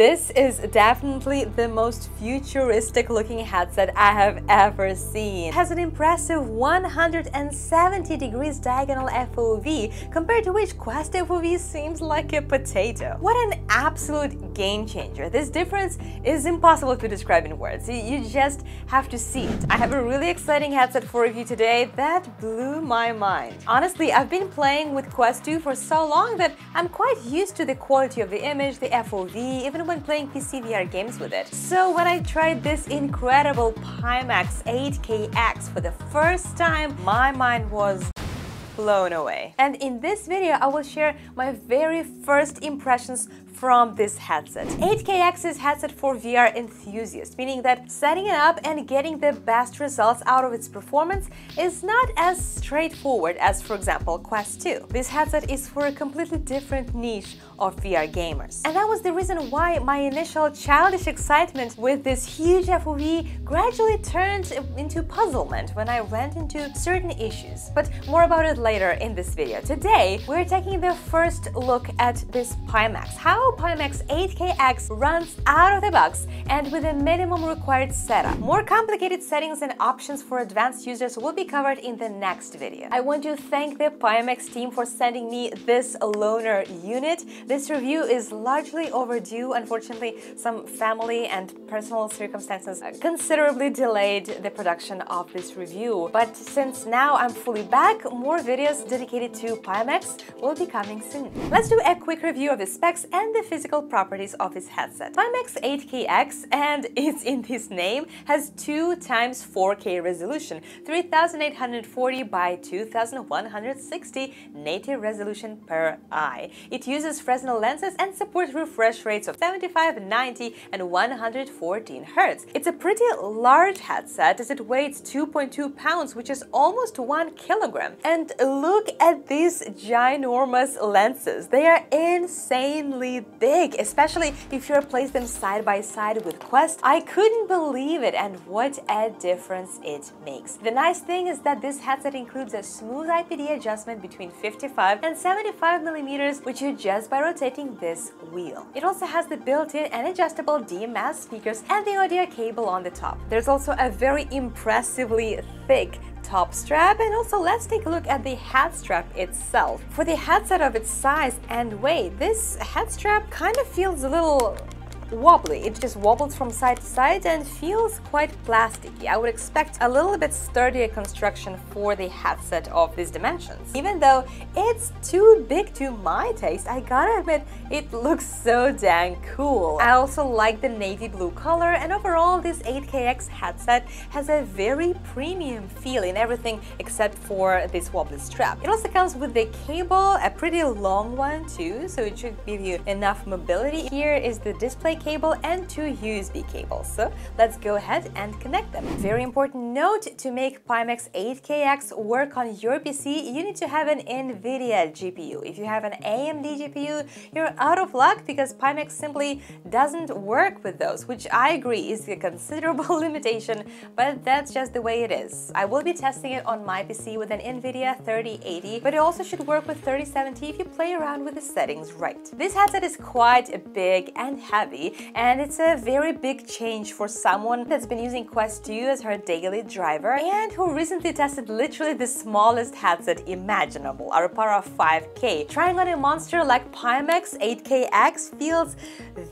This is definitely the most futuristic looking headset I have ever seen. It has an impressive 170 degrees diagonal FOV, compared to which Quest FOV seems like a potato. What an absolute game changer. This difference is impossible to describe in words. You just have to see it. I have a really exciting headset for review today that blew my mind. Honestly, I've been playing with Quest 2 for so long that I'm quite used to the quality of the image, the FOV, even when playing PC VR games with it. So when I tried this incredible Pimax 8KX for the first time, my mind was blown away. And in this video, I will share my very first impressions from this headset. 8KX is headset for VR enthusiasts, meaning that setting it up and getting the best results out of its performance is not as straightforward as, for example, Quest 2. This headset is for a completely different niche of VR gamers. And that was the reason why my initial childish excitement with this huge FOV gradually turned into puzzlement when I went into certain issues. But more about it later in this video. Today, we're taking the first look at this Pimax. How Pimax 8KX runs out of the box and with a minimum required setup. More complicated settings and options for advanced users will be covered in the next video. I want to thank the Pimax team for sending me this loaner unit. This review is largely overdue. Unfortunately, some family and personal circumstances uh, considerably delayed the production of this review. But since now I'm fully back, more videos dedicated to Pimax will be coming soon. Let's do a quick review of the specs and the the physical properties of this headset. Pimax 8KX, and it's in this name, has 2 times 4K resolution, 3840 by 2160 native resolution per eye. It uses Fresnel lenses and supports refresh rates of 75, 90, and 114 Hz. It's a pretty large headset as it weighs 2.2 pounds, which is almost 1 kilogram. And look at these ginormous lenses. They are insanely big, especially if you replace them side by side with Quest. I couldn't believe it and what a difference it makes. The nice thing is that this headset includes a smooth IPD adjustment between 55 and 75 millimeters, which you adjust by rotating this wheel. It also has the built-in and adjustable DMAS speakers and the audio cable on the top. There's also a very impressively thick top strap and also let's take a look at the head strap itself. For the headset of its size and weight, this head strap kind of feels a little wobbly. It just wobbles from side to side and feels quite plasticky. I would expect a little bit sturdier construction for the headset of these dimensions. Even though it's too big to my taste, I gotta admit, it looks so dang cool. I also like the navy blue color and overall this 8KX headset has a very premium feel in everything except for this wobbly strap. It also comes with the cable, a pretty long one too, so it should give you enough mobility. Here is the display cable and two USB cables. So let's go ahead and connect them. Very important note, to make Pimax 8KX work on your PC, you need to have an NVIDIA GPU. If you have an AMD GPU, you're out of luck because Pimax simply doesn't work with those, which I agree is a considerable limitation, but that's just the way it is. I will be testing it on my PC with an NVIDIA 3080, but it also should work with 3070 if you play around with the settings right. This headset is quite big and heavy, and it's a very big change for someone that's been using Quest 2 as her daily driver and who recently tested literally the smallest headset imaginable, Arpara 5K. Trying on a monster like Pimax 8KX feels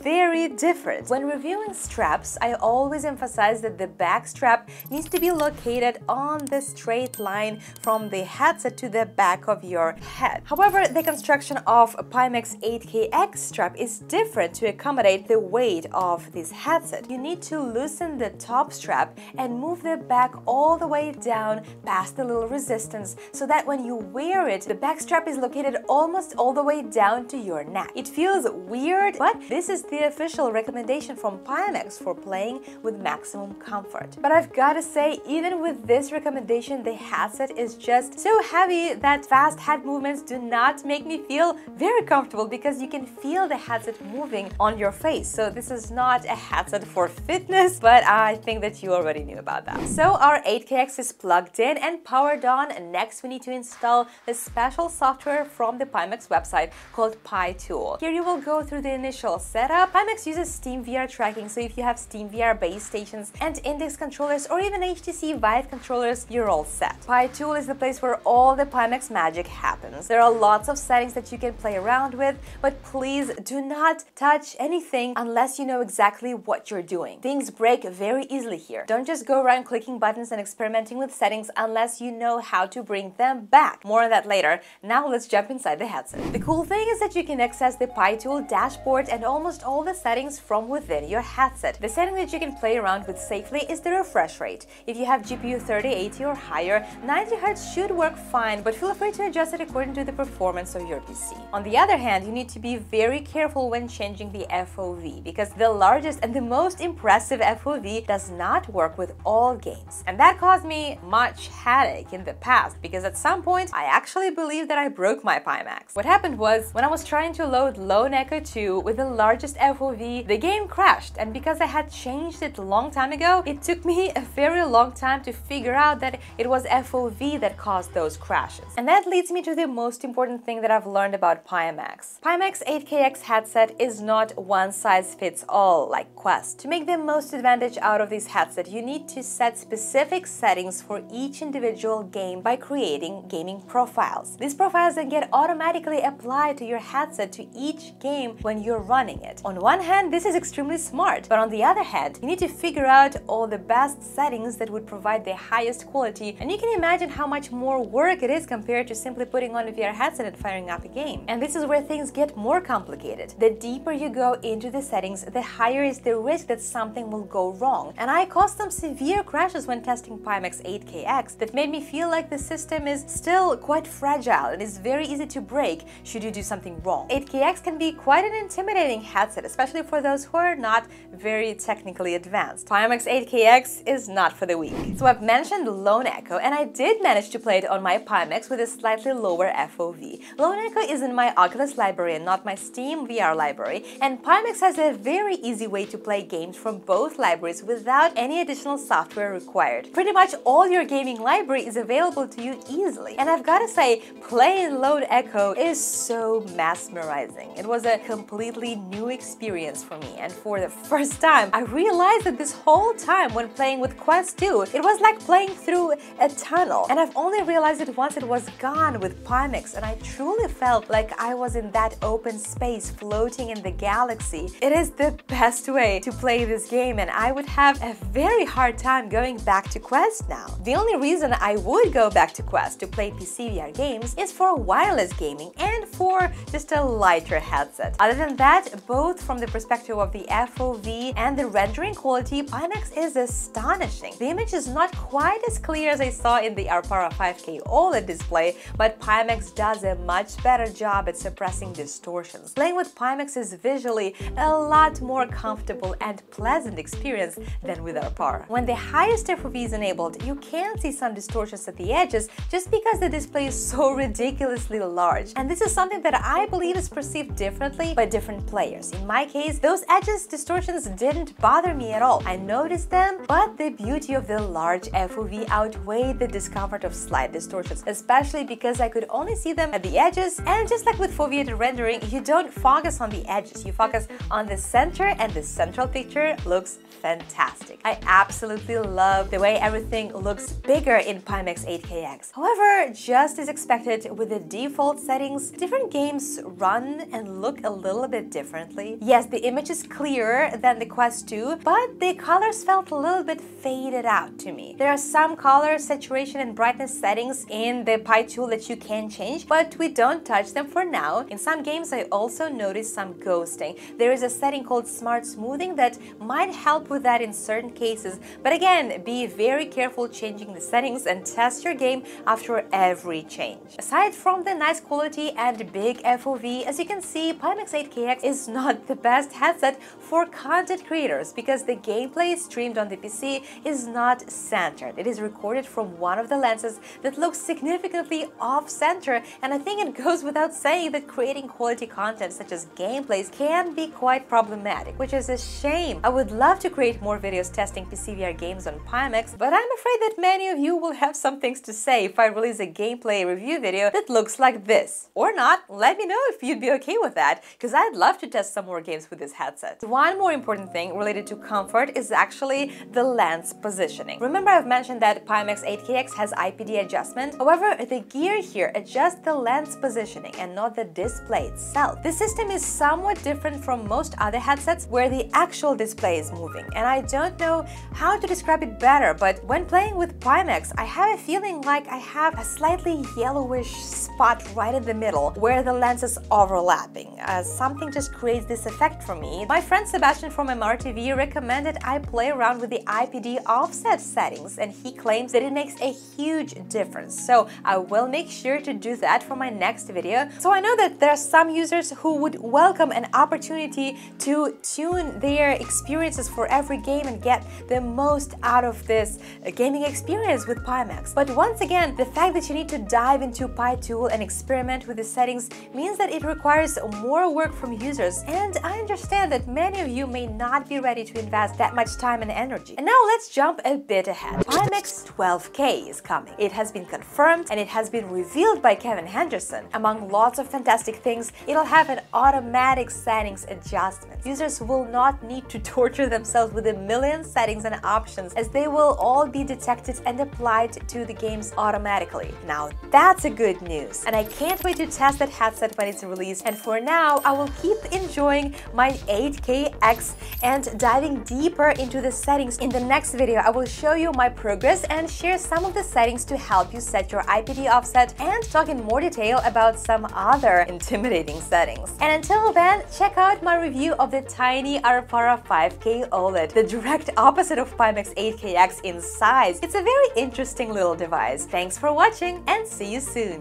very different. When reviewing straps, I always emphasize that the back strap needs to be located on the straight line from the headset to the back of your head. However, the construction of Pimax 8KX strap is different to accommodate the weight of this headset. You need to loosen the top strap and move the back all the way down past the little resistance so that when you wear it, the back strap is located almost all the way down to your neck. It feels weird, but this is the official recommendation from Pimax for playing with maximum comfort. But I've gotta say, even with this recommendation, the headset is just so heavy that fast head movements do not make me feel very comfortable because you can feel the headset moving on your face. So this is not a headset for fitness, but I think that you already knew about that. So our 8KX is plugged in and powered on. Next, we need to install the special software from the Pimax website called PiTool. Here you will go through the initial setup. Pimax uses SteamVR tracking, so if you have SteamVR base stations and index controllers or even HTC Vive controllers, you're all set. PiTool is the place where all the Pimax magic happens. There are lots of settings that you can play around with, but please do not touch anything unless you know exactly what you're doing. Things break very easily here. Don't just go around clicking buttons and experimenting with settings unless you know how to bring them back. More on that later. Now let's jump inside the headset. The cool thing is that you can access the PiTool dashboard and almost all the settings from within your headset. The setting that you can play around with safely is the refresh rate. If you have GPU 3080 or higher, 90Hz should work fine, but feel free to adjust it according to the performance of your PC. On the other hand, you need to be very careful when changing the FOV, because the largest and the most impressive FOV does not work with all games. And that caused me much headache in the past, because at some point I actually believed that I broke my Pimax. What happened was, when I was trying to load Lone Echo 2 with the largest FOV, the game crashed, and because I had changed it a long time ago, it took me a very long time to figure out that it was FOV that caused those crashes. And that leads me to the most important thing that I've learned about Pimax. Pimax 8KX headset is not one size fits all like Quest. To make the most advantage out of this headset, you need to set specific settings for each individual game by creating gaming profiles. These profiles then get automatically applied to your headset to each game when you're running it. On one hand, this is extremely smart, but on the other hand, you need to figure out all the best settings that would provide the highest quality, and you can imagine how much more work it is compared to simply putting on a VR headset and firing up a game. And this is where things get more complicated. The deeper you go into the settings, the higher is the risk that something will go wrong. And I caused some severe crashes when testing Pimax 8KX that made me feel like the system is still quite fragile and is very easy to break should you do something wrong. 8KX can be quite an intimidating headset, especially for those who are not very technically advanced. Pimax 8KX is not for the weak. So I've mentioned Lone Echo, and I did manage to play it on my Pimax with a slightly lower FOV. Lone Echo is in my Oculus library and not my Steam VR library, and Pimax has a very easy way to play games from both libraries without any additional software required. Pretty much all your gaming library is available to you easily, and I've gotta say, playing Lone Echo is so mesmerizing. It was a completely new experience for me, and for the first time, I realized that this whole time when playing with Quest 2, it was like playing through a tunnel, and I've only realized it once it was gone with Pimax, and I truly felt like I was in that open space floating in the galaxy. It is the best way to play this game, and I would have a very hard time going back to Quest now. The only reason I would go back to Quest to play PC VR games is for wireless gaming and for just a lighter headset. Other than that, both from the perspective of the FOV and the rendering quality, Pimax is astonishing. The image is not quite as clear as I saw in the Arpara 5K OLED display, but Pimax does a much better job at suppressing distortions. Playing with Pimax is visually a lot more comfortable and pleasant experience than with Arpara. When the highest FOV is enabled, you can see some distortions at the edges just because the display is so ridiculously large. And this is something that I believe is perceived differently by different players. In my case, those edges distortions didn't bother me at all. I noticed them, but the beauty of the large FOV outweighed the discomfort of slight distortions, especially because I could only see them at the edges. And just like with foveated rendering, you don't focus on the edges, you focus on the center, and the central picture looks fantastic. I absolutely love the way everything looks bigger in Pimax 8KX. However, just as expected with the default settings, different games run and look a little bit differently. Yes, the image is clearer than the Quest 2, but the colors felt a little bit faded out to me. There are some color, saturation, and brightness settings in the PiTool that you can change, but we don't touch them for now. In some games, I also noticed some ghosting. There is a setting called Smart Smoothing that might help with that in certain cases, but again, be very careful changing the settings and test your game after every change. Aside from the nice quality and big FOV, as you can see, Pimax 8KX is not the best headset for content creators because the gameplay streamed on the PC is not centered. It is recorded from one of the lenses that looks significantly off-center, and I think it goes without saying that creating quality content such as gameplays can be quite quite problematic, which is a shame. I would love to create more videos testing PCVR games on Pimax, but I'm afraid that many of you will have some things to say if I release a gameplay review video that looks like this. Or not, let me know if you'd be okay with that, because I'd love to test some more games with this headset. One more important thing related to comfort is actually the lens positioning. Remember I've mentioned that Pimax 8KX has IPD adjustment? However, the gear here adjusts the lens positioning and not the display itself. The system is somewhat different from most other headsets where the actual display is moving, and I don't know how to describe it better, but when playing with Pimax, I have a feeling like I have a slightly yellowish spot right in the middle where the lens is overlapping. Uh, something just creates this effect for me. My friend Sebastian from MRTV recommended I play around with the IPD offset settings, and he claims that it makes a huge difference. So I will make sure to do that for my next video. So I know that there are some users who would welcome an opportunity to tune their experiences for every game and get the most out of this uh, gaming experience with Pimax. But once again, the fact that you need to dive into PiTool and experiment with the settings means that it requires more work from users, and I understand that many of you may not be ready to invest that much time and energy. And now let's jump a bit ahead. Pimax 12K is coming. It has been confirmed and it has been revealed by Kevin Henderson. Among lots of fantastic things, it'll have an automatic settings adjustment. Users will not need to torture themselves with a million settings and options as they will all be detected and applied to the games automatically. Now that's a good news and I can't wait to test that headset when it's released and for now I will keep enjoying my 8KX and diving deeper into the settings. In the next video I will show you my progress and share some of the settings to help you set your IPD offset and talk in more detail about some other intimidating settings. And until then, check out my review of the tiny Arpara 5K OLED, the direct opposite of Pimax 8KX in size. It's a very interesting little device. Thanks for watching and see you soon!